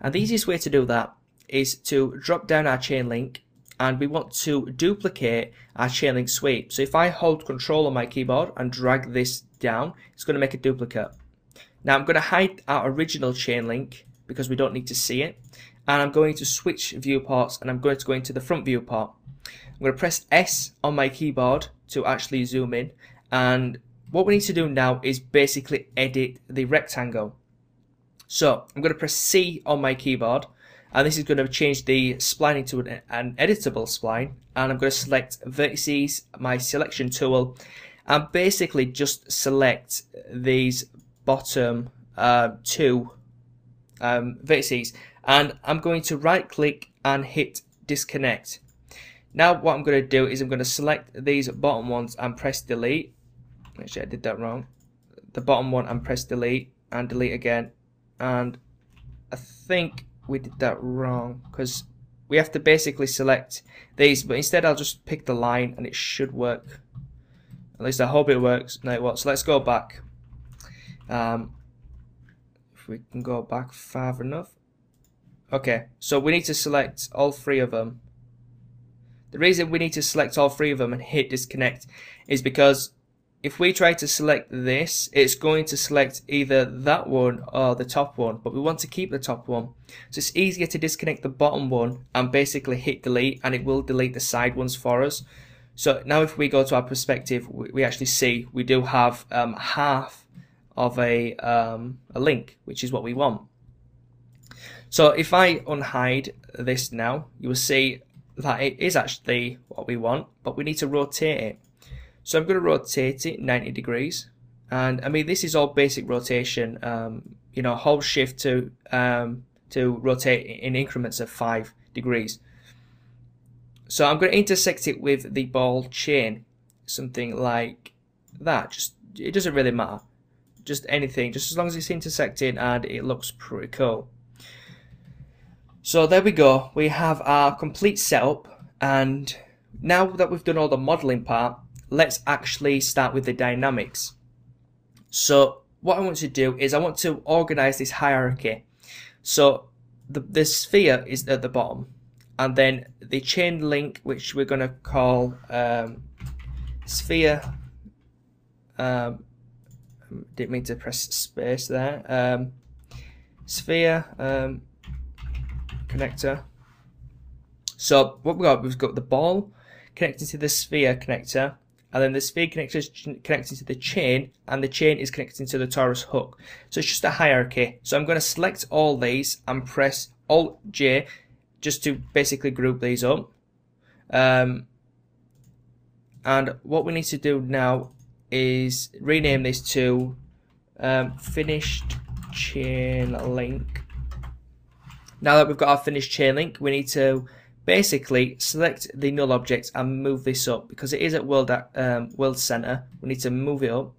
And the easiest way to do that is to drop down our chain link and we want to duplicate our chain link sweep. So if I hold control on my keyboard and drag this down, it's going to make a duplicate. Now I'm going to hide our original chain link because we don't need to see it. And I'm going to switch viewports and I'm going to go into the front viewport. I'm going to press S on my keyboard to actually zoom in. And what we need to do now is basically edit the rectangle. So I'm going to press C on my keyboard and this is going to change the spline into an, an editable spline and I'm going to select vertices, my selection tool and basically just select these bottom uh, two um, vertices and I'm going to right click and hit disconnect. Now what I'm going to do is I'm going to select these bottom ones and press delete. Actually I did that wrong. The bottom one and press delete and delete again and I think we did that wrong because we have to basically select these but instead I'll just pick the line and it should work. At least I hope it works. No it won't. So let's go back. Um, if we can go back far enough. Okay so we need to select all three of them the reason we need to select all three of them and hit disconnect is because if we try to select this, it's going to select either that one or the top one, but we want to keep the top one. So it's easier to disconnect the bottom one and basically hit delete and it will delete the side ones for us. So now if we go to our perspective, we actually see we do have um, half of a, um, a link, which is what we want. So if I unhide this now, you will see that it is actually what we want, but we need to rotate it. So I'm going to rotate it 90 degrees. And I mean, this is all basic rotation. Um, you know, hold shift to um, to rotate in increments of five degrees. So I'm going to intersect it with the ball chain, something like that. Just it doesn't really matter, just anything, just as long as it's intersecting and it looks pretty cool. So there we go. We have our complete setup, and now that we've done all the modeling part, let's actually start with the dynamics. So what I want to do is I want to organize this hierarchy. So the, the sphere is at the bottom and then the chain link which we're going to call um, sphere um, didn't mean to press space there um, sphere um, connector so what we've got we've got the ball connected to the sphere connector and then the sphere connector is connected to the chain and the chain is connecting to the torus hook. So it's just a hierarchy. So I'm going to select all these and press alt J just to basically group these up. Um, and what we need to do now is rename this to um, finished chain link. Now that we've got our finished chain link we need to basically select the null object and move this up because it is at world um, world center. We need to move it up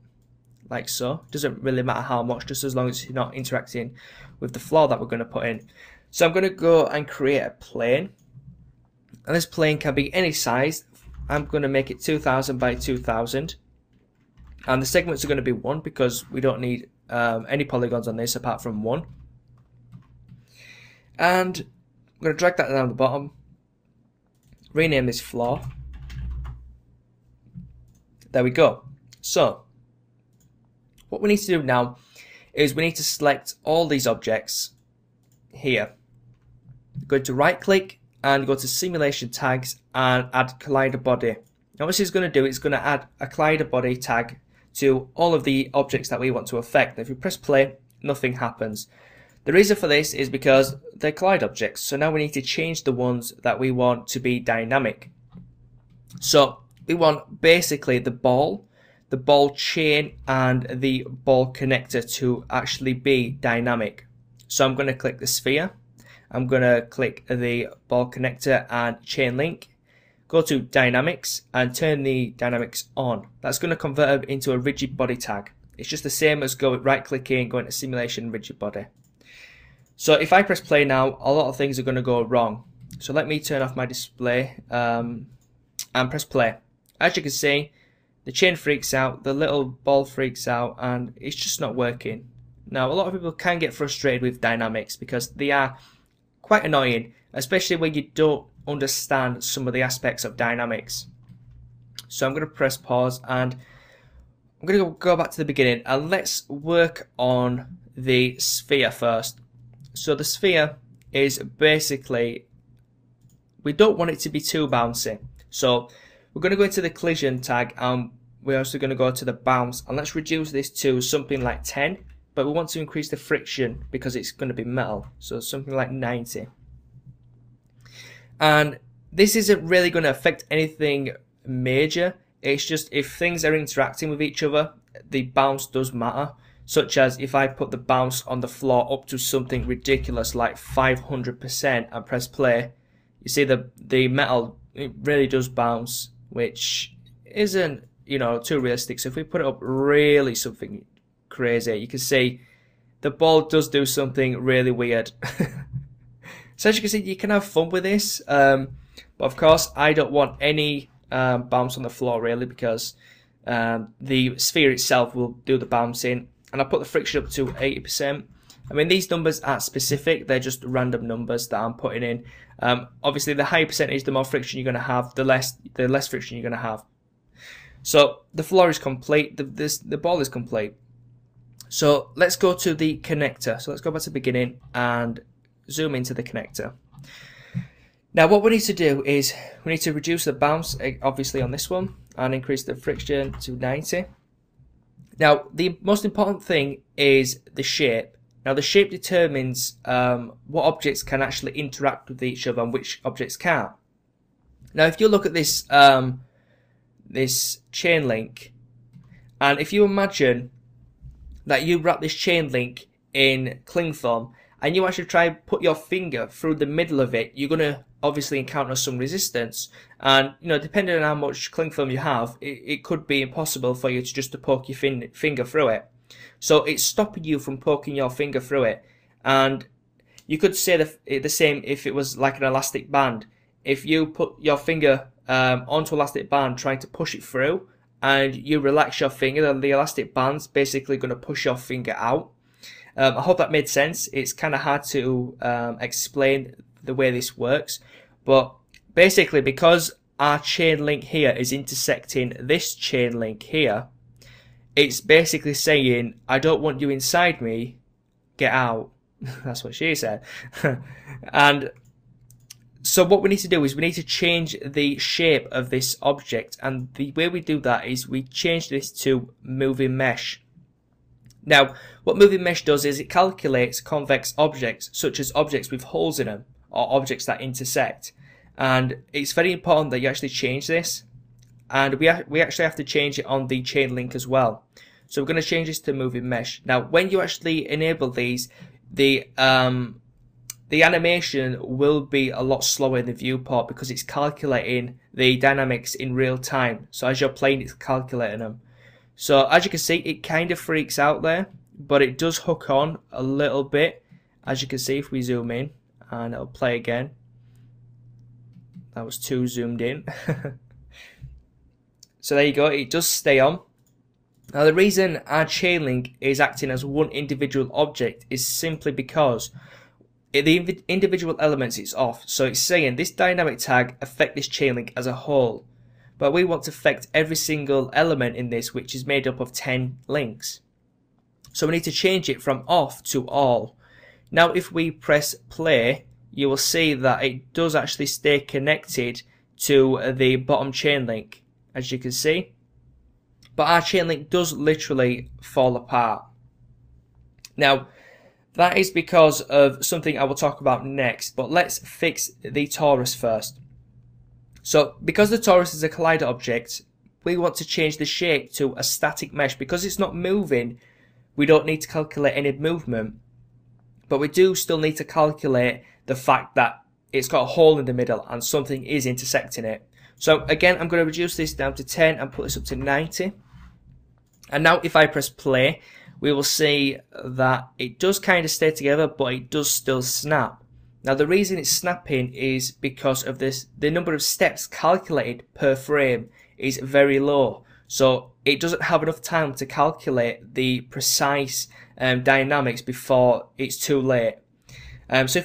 like so. Doesn't really matter how much just as long as you're not interacting with the floor that we're going to put in. So I'm going to go and create a plane. And this plane can be any size. I'm going to make it 2000 by 2000 and the segments are going to be one because we don't need um, any polygons on this apart from one. And I'm going to drag that down the bottom rename this floor. There we go. So, what we need to do now is we need to select all these objects here. Go to right click and go to simulation tags and add collider body. Now what this is going to do is going to add a collider body tag to all of the objects that we want to affect. If you press play, nothing happens. The reason for this is because they're collide objects. So now we need to change the ones that we want to be dynamic. So we want basically the ball, the ball chain and the ball connector to actually be dynamic. So I'm going to click the sphere. I'm going to click the ball connector and chain link. Go to dynamics and turn the dynamics on. That's going to convert into a rigid body tag. It's just the same as going right clicking, and going to simulation rigid body. So if I press play now, a lot of things are going to go wrong. So let me turn off my display um, and press play. As you can see, the chain freaks out, the little ball freaks out, and it's just not working. Now, a lot of people can get frustrated with dynamics because they are quite annoying, especially when you don't understand some of the aspects of dynamics. So I'm going to press pause and I'm going to go back to the beginning and let's work on the sphere first. So the sphere is basically, we don't want it to be too bouncy. So we're going to go into the collision tag and we're also going to go to the bounce and let's reduce this to something like 10 but we want to increase the friction because it's going to be metal. So something like 90 and this isn't really going to affect anything major. It's just if things are interacting with each other the bounce does matter such as if I put the bounce on the floor up to something ridiculous like 500% and press play you see the the metal it really does bounce which isn't you know, too realistic. So if we put it up really something crazy, you can see the ball does do something really weird. so as you can see, you can have fun with this. Um, but of course, I don't want any um, bounce on the floor really because um, the sphere itself will do the bouncing. And I put the friction up to 80%. I mean, these numbers aren't specific, they're just random numbers that I'm putting in. Um, obviously, the higher percentage, the more friction you're going to have, the less the less friction you're going to have. So the floor is complete, the, this, the ball is complete. So let's go to the connector. So let's go back to the beginning and zoom into the connector. Now what we need to do is we need to reduce the bounce eh, obviously on this one and increase the friction to 90. Now the most important thing is the shape. Now the shape determines um, what objects can actually interact with each other and which objects can't. Now if you look at this um, this chain link. And if you imagine that you wrap this chain link in cling film and you actually try and put your finger through the middle of it, you're going to obviously encounter some resistance. And, you know, depending on how much cling film you have, it, it could be impossible for you to just to poke your fin finger through it. So it's stopping you from poking your finger through it. And you could say the, the same if it was like an elastic band. If you put your finger um, onto elastic band trying to push it through and you relax your finger then the elastic band's basically going to push your finger out um, I hope that made sense it's kind of hard to um, explain the way this works. But basically because our chain link here is intersecting this chain link here it's basically saying I don't want you inside me. Get out. That's what she said. And so what we need to do is we need to change the shape of this object. And the way we do that is we change this to moving mesh. Now what moving mesh does is it calculates convex objects such as objects with holes in them or objects that intersect and it's very important that you actually change this and we, we actually have to change it on the chain link as well. So we're going to change this to moving mesh. Now when you actually enable these the um, the animation will be a lot slower in the viewport because it's calculating the dynamics in real time. So as you're playing, it's calculating them. So as you can see, it kind of freaks out there, but it does hook on a little bit. As you can see, if we zoom in, and it'll play again. That was too zoomed in. so there you go, it does stay on. Now the reason our chain link is acting as one individual object is simply because the individual elements it's off. So it's saying this dynamic tag affect this chain link as a whole. But we want to affect every single element in this which is made up of 10 links. So we need to change it from off to all. Now if we press play, you will see that it does actually stay connected to uh, the bottom chain link, as you can see. But our chain link does literally fall apart. Now, that is because of something I will talk about next, but let's fix the torus first. So, because the torus is a collider object, we want to change the shape to a static mesh. Because it's not moving, we don't need to calculate any movement, but we do still need to calculate the fact that it's got a hole in the middle and something is intersecting it. So again, I'm going to reduce this down to 10 and put this up to 90. And now if I press play, we will see that it does kind of stay together, but it does still snap. Now the reason it's snapping is because of this, the number of steps calculated per frame is very low. So it doesn't have enough time to calculate the precise um, dynamics before it's too late. Um, so if